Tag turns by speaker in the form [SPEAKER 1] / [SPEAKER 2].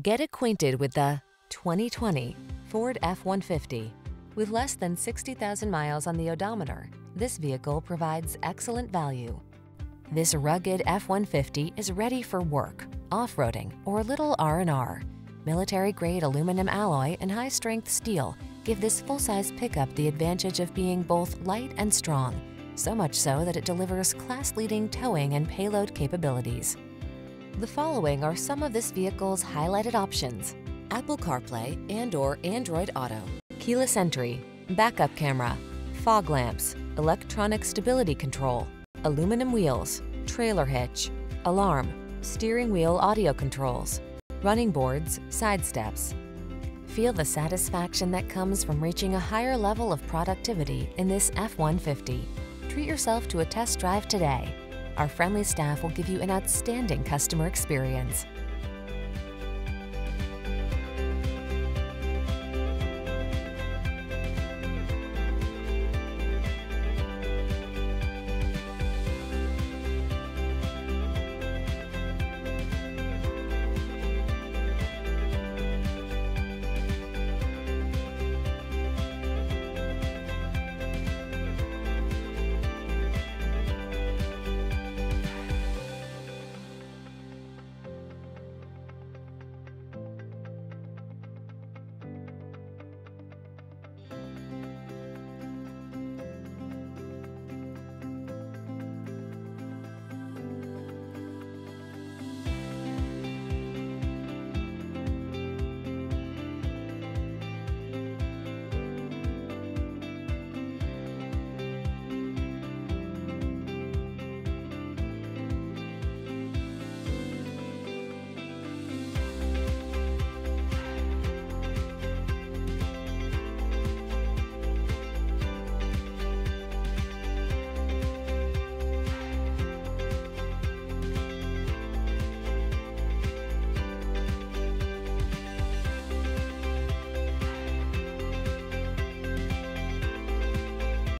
[SPEAKER 1] Get acquainted with the 2020 Ford F-150. With less than 60,000 miles on the odometer, this vehicle provides excellent value. This rugged F-150 is ready for work, off-roading, or a little R&R. Military-grade aluminum alloy and high-strength steel give this full-size pickup the advantage of being both light and strong, so much so that it delivers class-leading towing and payload capabilities. The following are some of this vehicle's highlighted options. Apple CarPlay and or Android Auto, keyless entry, backup camera, fog lamps, electronic stability control, aluminum wheels, trailer hitch, alarm, steering wheel audio controls, running boards, side steps. Feel the satisfaction that comes from reaching a higher level of productivity in this F-150. Treat yourself to a test drive today. Our friendly staff will give you an outstanding customer experience.